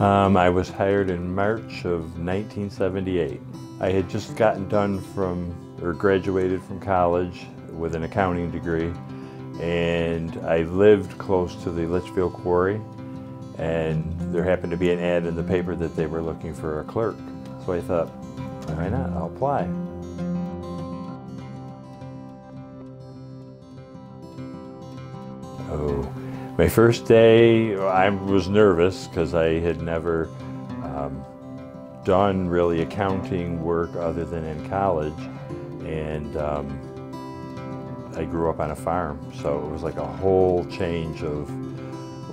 Um, I was hired in March of 1978. I had just gotten done from, or graduated from college with an accounting degree, and I lived close to the Litchfield Quarry, and there happened to be an ad in the paper that they were looking for a clerk. So I thought, why not? I'll apply. Oh, my first day, I was nervous because I had never um, done really accounting work other than in college. And um, I grew up on a farm, so it was like a whole change of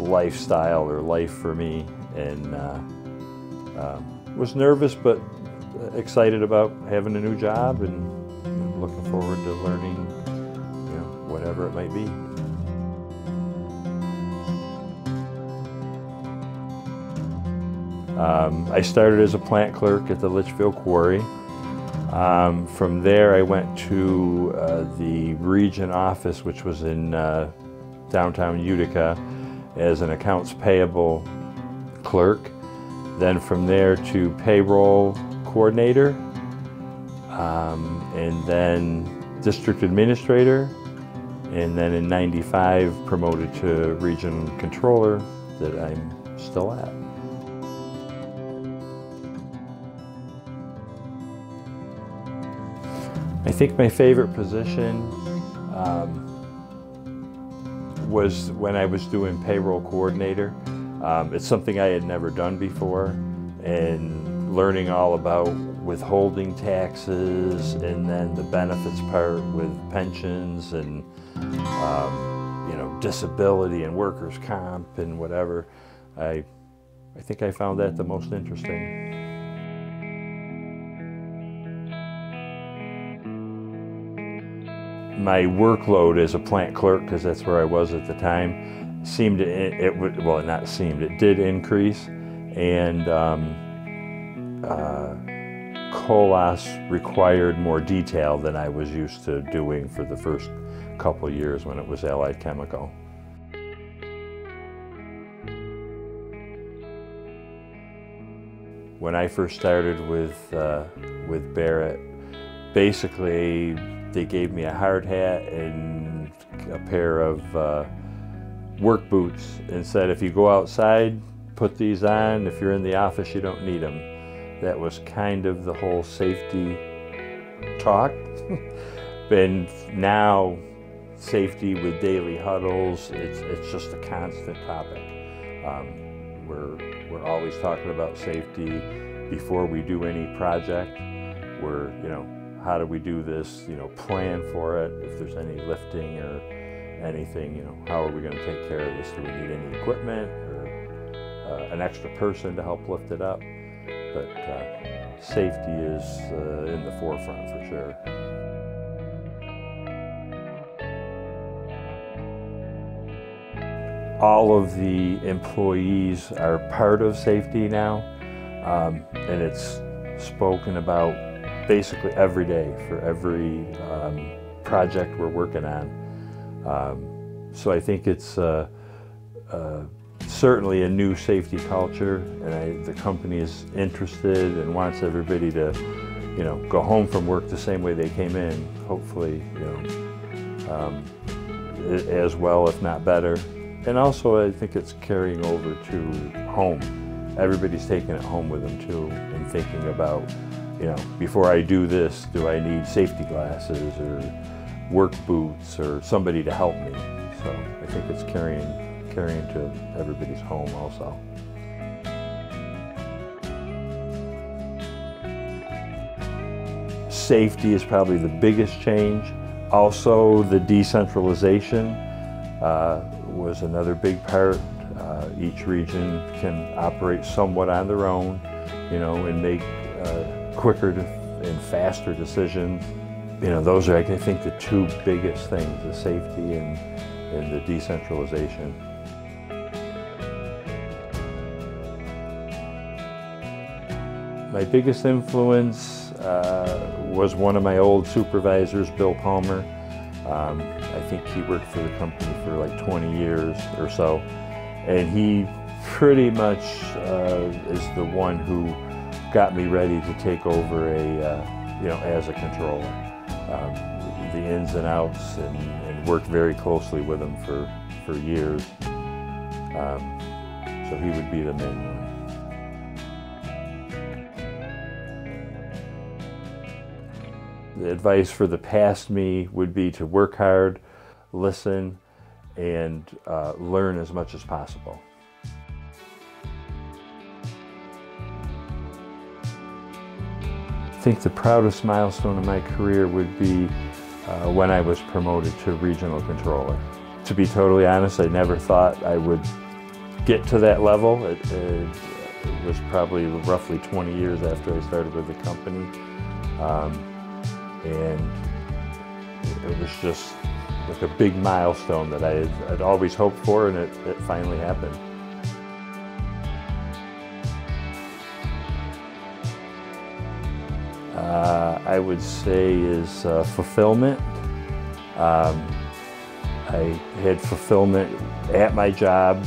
lifestyle or life for me. And uh, uh, was nervous, but excited about having a new job and looking forward to learning, you know, whatever it might be. Um, I started as a plant clerk at the Litchfield Quarry. Um, from there, I went to uh, the region office, which was in uh, downtown Utica, as an accounts payable clerk. Then from there to payroll coordinator, um, and then district administrator, and then in 95 promoted to region controller that I'm still at. I think my favorite position um, was when I was doing payroll coordinator. Um, it's something I had never done before and learning all about withholding taxes and then the benefits part with pensions and um, you know disability and workers comp and whatever. I, I think I found that the most interesting. My workload as a plant clerk, because that's where I was at the time, seemed to, it, it well, not seemed, it did increase. And um, uh, COLAS required more detail than I was used to doing for the first couple years when it was Allied Chemical. When I first started with, uh, with Barrett, basically they gave me a hard hat and a pair of uh, work boots and said, if you go outside, put these on. If you're in the office, you don't need them. That was kind of the whole safety talk. and now, safety with daily huddles, it's, it's just a constant topic. Um, we're, we're always talking about safety before we do any project. We're, you know, how do we do this, you know, plan for it, if there's any lifting or anything, you know, how are we going to take care of this? Do we need any equipment or uh, an extra person to help lift it up? But uh, safety is uh, in the forefront for sure. All of the employees are part of safety now, um, and it's spoken about basically every day for every um, project we're working on. Um, so I think it's uh, uh, certainly a new safety culture and I, the company is interested and wants everybody to you know, go home from work the same way they came in, hopefully, you know, um, as well, if not better. And also I think it's carrying over to home. Everybody's taking it home with them too and thinking about you know, before I do this, do I need safety glasses or work boots or somebody to help me? So I think it's carrying, carrying to everybody's home also. Safety is probably the biggest change. Also, the decentralization uh, was another big part. Uh, each region can operate somewhat on their own, you know, and make uh, quicker and faster decisions. You know, those are, I think, the two biggest things, the safety and, and the decentralization. My biggest influence uh, was one of my old supervisors, Bill Palmer. Um, I think he worked for the company for like 20 years or so. And he pretty much uh, is the one who got me ready to take over a, uh, you know, as a controller. Um, the ins and outs and, and, worked very closely with him for, for years. Um, so he would be the main one. The advice for the past me would be to work hard, listen, and uh, learn as much as possible. Think the proudest milestone in my career would be uh, when I was promoted to regional controller. To be totally honest, I never thought I would get to that level. It, it, it was probably roughly 20 years after I started with the company. Um, and it was just like a big milestone that I had, always hoped for and it, it finally happened. Uh, I would say is uh, fulfillment. Um, I had fulfillment at my job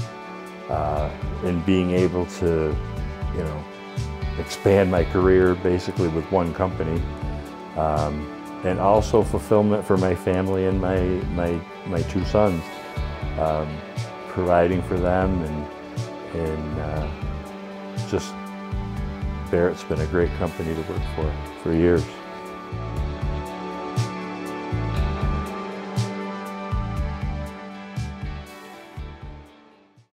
uh, in being able to, you know, expand my career basically with one company. Um, and also fulfillment for my family and my, my, my two sons. Um, providing for them and, and uh, just Barrett's been a great company to work for for years.